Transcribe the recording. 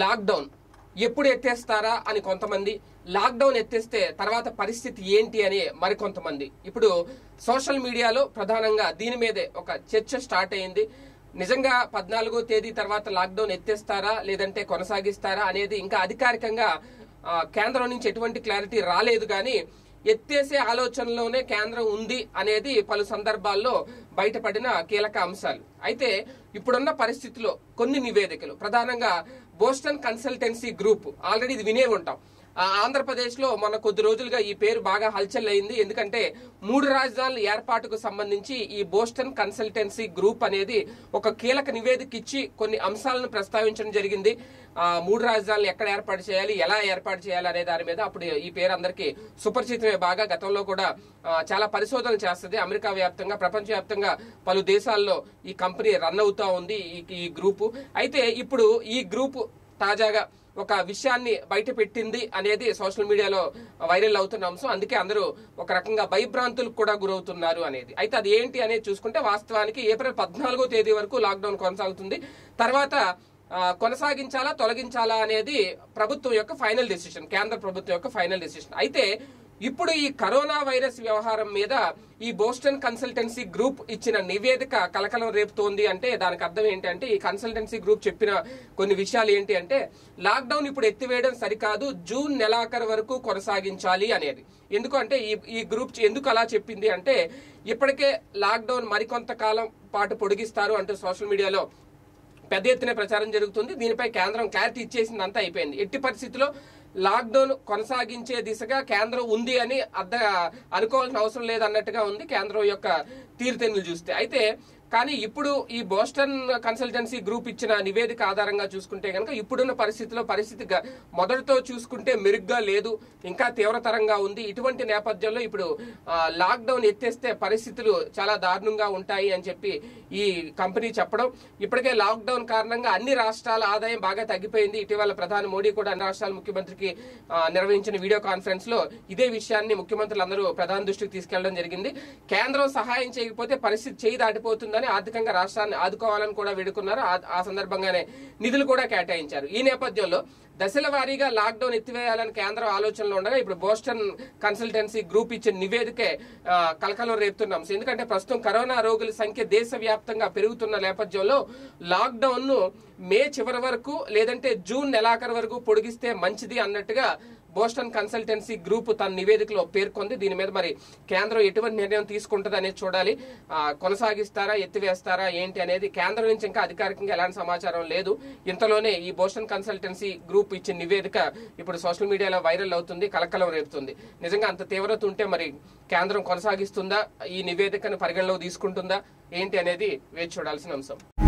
Lockdown ఎప్పుడు ఎత్తేస్తారా అని కొంతమంది లాక్డౌన్ ఎత్తేస్తే తర్వాత పరిస్థితి ఏంటి అని మరికొంతమంది. ఇప్పుడు సోషల్ మీడియాలో ప్రధానంగా దీని మీదే ఒక చర్చ స్టార్ట్ అయింది. నిజంగా పద్నాలుగో తేదీ తర్వాత లాక్డౌన్ ఎత్తేస్తారా లేదంటే కొనసాగిస్తారా అనేది ఇంకా అధికారికంగా కేంద్రం నుంచి ఎటువంటి క్లారిటీ రాలేదు కానీ ఎత్తేసే ఆలోచనలోనే కేంద్రం ఉంది అనేది పలు సందర్భాల్లో బయటపడిన కీలక అంశాలు. అయితే ఇప్పుడున్న పరిస్థితిలో కొన్ని నివేదికలు. ప్రధానంగా బోస్టన్ కన్సల్టెన్సీ గ్రూప్. ఆల్రెడీ ఇది వినే ఉంటాం. ఆంధ్రప్రదేశ్లో మన కొద్ది రోజులుగా ఈ పేరు బాగా హల్చల్ అయింది ఎందుకంటే మూడు రాజధానుల ఏర్పాటుకు సంబంధించి ఈ బోస్టన్ కన్సల్టెన్సీ గ్రూప్ అనేది ఒక కీలక నివేదిక ఇచ్చి కొన్ని అంశాలను ప్రస్తావించడం జరిగింది. మూడు రాజధానులు ఎక్కడ ఏర్పాటు చేయాలి ఎలా ఏర్పాటు చేయాలి అనే దాని మీద అప్పుడు ఈ పేరు అందరికీ సుపరిచితమే బాగా గతంలో కూడా చాలా పరిశోధనలు చేస్తుంది. అమెరికా వ్యాప్తంగా ప్రపంచవ్యాప్తంగా పలు దేశాల్లో ఈ కంపెనీ రన్ అవుతా ఉంది ఈ గ్రూపు. అయితే ఇప్పుడు ఈ గ్రూపు తాజాగా ఒక విషయాన్ని బయట పెట్టింది అనేది సోషల్ మీడియాలో వైరల్ అవుతున్న అంశం. అందుకే అందరూ ఒక రకంగా భయభ్రాంతులకు కూడా గురవుతున్నారు అనేది. అయితే అది ఏంటి అనేది చూసుకుంటే వాస్తవానికి ఏప్రిల్ పద్నాలుగో తేదీ వరకు లాక్డౌన్ కొనసాగుతుంది. తర్వాత కొనసాగించాలా తొలగించాలా అనేది ప్రభుత్వం యొక్క ఫైనల్ డెసిషన్ కేంద్ర ప్రభుత్వం యొక్క ఫైనల్ డెసిషన్. అయితే ఇప్పుడు ఈ కరోనా వైరస్ వ్యవహారం మీద ఈ బోస్టన్ కన్సల్టెన్సీ గ్రూప్ ఇచ్చిన నివేదిక కలకలం రేపుతోంది అంటే దానికి అర్థం ఏంటంటే ఈ కన్సల్టెన్సీ గ్రూప్ చెప్పిన కొన్ని విషయాలు ఏంటి అంటే లాక్డౌన్ ఇప్పుడు ఎత్తివేయడం సరికాదు జూన్ నెలాఖరు వరకు కొనసాగించాలి అనేది. ఎందుకంటే ఈ ఈ గ్రూప్ ఎందుకు అలా చెప్పింది అంటే ఇప్పటికే లాక్డౌన్ మరికొంతకాలం పాటు పొడిగిస్తారు అంటూ సోషల్ మీడియాలో పెద్ద ఎత్తున ప్రచారం జరుగుతుంది. దీనిపై కేంద్రం క్లారిటీ ఇచ్చేసింది అంతా అయిపోయింది. ఎట్టి పరిస్థితిలో లాక్డౌన్ కొనసాగించే దిశగా కేంద్రం ఉంది అని అర్థ అనుకోవాల్సిన అవసరం లేదన్నట్టుగా ఉంది కేంద్రం యొక్క తీరుతెన్నులు చూస్తే. అయితే కానీ ఇప్పుడు ఈ బోస్టన్ కన్సల్టెన్సీ గ్రూప్ ఇచ్చిన నివేదిక ఆధారంగా చూసుకుంటే కనుక ఇప్పుడున్న పరిస్థితిలో పరిస్థితి మొదటితో చూసుకుంటే మెరుగ్గా లేదు ఇంకా తీవ్రతరంగా ఉంది. ఇటువంటి నేపథ్యంలో ఇప్పుడు లాక్డౌన్ ఎత్తేస్తే పరిస్థితులు చాలా దారుణంగా ఉంటాయి అని చెప్పి ఈ కంపెనీ చెప్పడం. ఇప్పటికే లాక్డౌన్ కారణంగా అన్ని రాష్ట్రాల ఆదాయం బాగా తగ్గిపోయింది. ఇటీవల ప్రధాని మోడీ కూడా అన్ని రాష్ట్రాల ముఖ్యమంత్రికి నిర్వహించిన వీడియో కాన్ఫరెన్స్లో ఇదే విషయాన్ని ముఖ్యమంత్రులందరూ ప్రధాన దృష్టికి తీసుకెళ్ళడం జరిగింది. కేంద్రం సహాయం చేయకపోతే పరిస్థితి చేయి కానీ ఆర్థికంగా రాష్ట్రాన్ని ఆదుకోవాలని కూడా వేడుకున్నారు. ఆ- సందర్భంగానే నిధులు కూడా కేటాయించారు. ఈ నేపథ్యంలో దశల వారీగా లాక్డౌన్ ఎత్తివేయాలని కేంద్రం ఆలోచనలో ఉండగా ఇప్పుడు బోస్టన్ కన్సల్టెన్సీ గ్రూప్ ఇచ్చిన నివేదికే కలకలం రేపుతున్నాం. ఎందుకంటే ప్రస్తుతం కరోనా రోగుల సంఖ్య దేశవ్యాప్తంగా పెరుగుతున్న నేపథ్యంలో లాక్డౌన్ను మే చివరి వరకు లేదంటే జూన్ నెలాఖరు వరకు పొడిగిస్తే మంచిది అన్నట్టుగా బోస్టన్ కన్సల్టెన్సీ గ్రూప్ తన నివేదికలో పేర్కొంది. దీని మీద మరి కేంద్రం ఎటువంటి నిర్ణయం తీసుకుంటుంది అనేది చూడాలి కొనసాగిస్తారా ఎత్తివేస్తారా ఏంటి అనేది కేంద్రం నుంచి ఇంకా అధికారికంగా ఎలాంటి సమాచారం లేదు. ఇంతలోనే ఈ బోస్టన్ కన్సల్టెన్సీ గ్రూప్ ఇచ్చిన నివేదిక ఇప్పుడు సోషల్ మీడియాలో వైరల్ అవుతుంది కలకలం రేపుతుంది. నిజంగా అంత తీవ్రత ఉంటే మరి కేంద్రం కొనసాగిస్తుందా? ఈ నివేదికను పరిగణలోకి తీసుకుంటుందా? ఏంటి అనేది వేచి చూడాల్సిన అంశం.